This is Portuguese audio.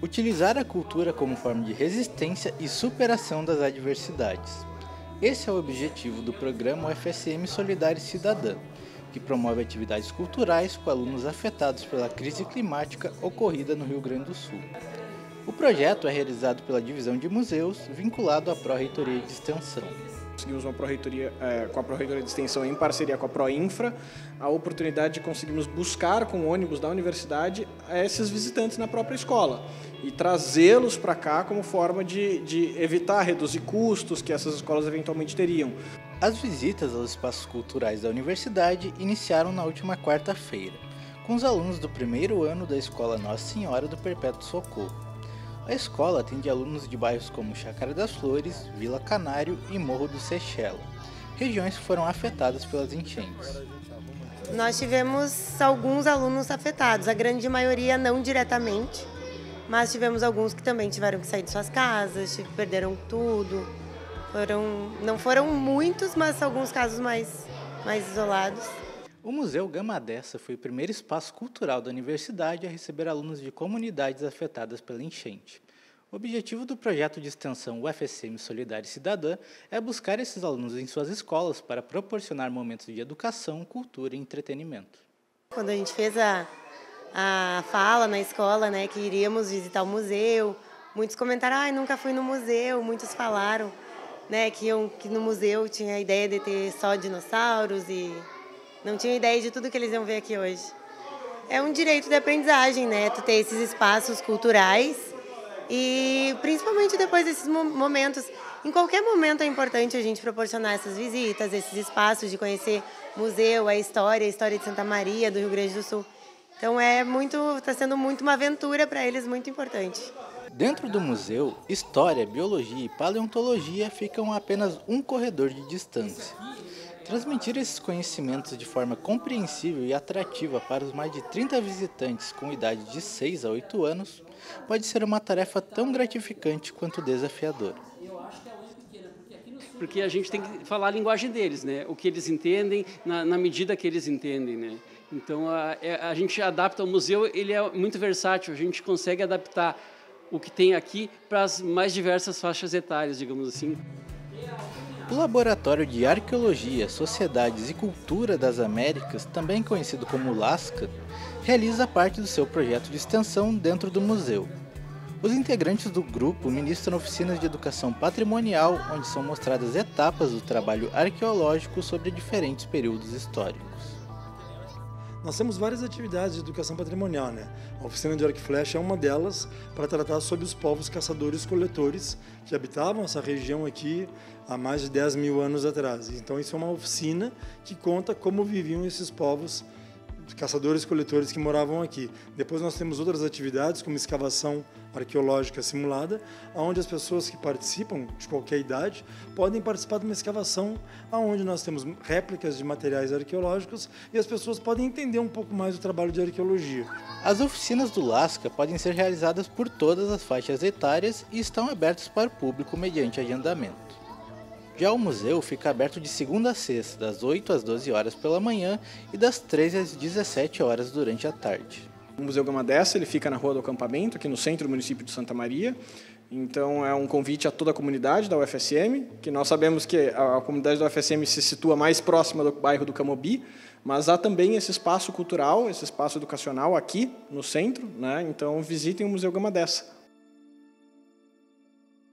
Utilizar a cultura como forma de resistência e superação das adversidades. Esse é o objetivo do programa UFSM Solidário Cidadã, que promove atividades culturais com alunos afetados pela crise climática ocorrida no Rio Grande do Sul. O projeto é realizado pela Divisão de Museus, vinculado à Pró-Reitoria de Extensão. Conseguimos uma pró-reitoria, é, com a Pró-Reitoria de Extensão em parceria com a Proinfra, a oportunidade de conseguirmos buscar com o ônibus da universidade esses visitantes na própria escola e trazê-los para cá como forma de, de evitar, reduzir custos que essas escolas eventualmente teriam. As visitas aos espaços culturais da universidade iniciaram na última quarta-feira, com os alunos do primeiro ano da Escola Nossa Senhora do Perpétuo Socorro. A escola atende alunos de bairros como Chácara das Flores, Vila Canário e Morro do Seychelles, regiões que foram afetadas pelas enchentes. Nós tivemos alguns alunos afetados, a grande maioria não diretamente, mas tivemos alguns que também tiveram que sair de suas casas, perderam tudo. Foram, não foram muitos, mas alguns casos mais, mais isolados. O Museu Gama Dessa foi o primeiro espaço cultural da universidade a receber alunos de comunidades afetadas pela enchente. O objetivo do projeto de extensão UFSM Solidária Cidadã é buscar esses alunos em suas escolas para proporcionar momentos de educação, cultura e entretenimento. Quando a gente fez a, a fala na escola, né, que iríamos visitar o museu, muitos comentaram, ah, nunca fui no museu, muitos falaram, né, que, iam, que no museu tinha a ideia de ter só dinossauros e não tinha ideia de tudo que eles iam ver aqui hoje. É um direito de aprendizagem, né? Tu ter esses espaços culturais e principalmente depois desses momentos. Em qualquer momento é importante a gente proporcionar essas visitas, esses espaços de conhecer museu, a história, a história de Santa Maria, do Rio Grande do Sul. Então é muito, está sendo muito uma aventura para eles, muito importante. Dentro do museu, história, biologia e paleontologia ficam a apenas um corredor de distância. Transmitir esses conhecimentos de forma compreensível e atrativa para os mais de 30 visitantes com idade de 6 a 8 anos pode ser uma tarefa tão gratificante quanto desafiadora. Porque a gente tem que falar a linguagem deles, né? o que eles entendem, na, na medida que eles entendem. Né? Então a, é, a gente adapta o museu, ele é muito versátil, a gente consegue adaptar o que tem aqui para as mais diversas faixas etárias, digamos assim. O Laboratório de Arqueologia, Sociedades e Cultura das Américas, também conhecido como LASCA, realiza parte do seu projeto de extensão dentro do museu. Os integrantes do grupo ministram oficinas de educação patrimonial, onde são mostradas etapas do trabalho arqueológico sobre diferentes períodos históricos. Nós temos várias atividades de educação patrimonial, né? A oficina de arco e flecha é uma delas para tratar sobre os povos caçadores-coletores que habitavam essa região aqui há mais de 10 mil anos atrás. Então isso é uma oficina que conta como viviam esses povos caçadores coletores que moravam aqui. Depois nós temos outras atividades, como escavação arqueológica simulada, onde as pessoas que participam, de qualquer idade, podem participar de uma escavação onde nós temos réplicas de materiais arqueológicos e as pessoas podem entender um pouco mais o trabalho de arqueologia. As oficinas do Lasca podem ser realizadas por todas as faixas etárias e estão abertas para o público mediante agendamento. Já o museu fica aberto de segunda a sexta, das 8 às 12 horas pela manhã e das 13 às 17 horas durante a tarde. O Museu Gama Dessa ele fica na Rua do Acampamento, aqui no centro do município de Santa Maria. Então é um convite a toda a comunidade da UFSM, que nós sabemos que a, comunidade da UFSM se situa mais próxima do bairro do Camobi, mas há também esse espaço cultural, esse espaço educacional aqui no centro, né? Então visitem o Museu Gama Dessa.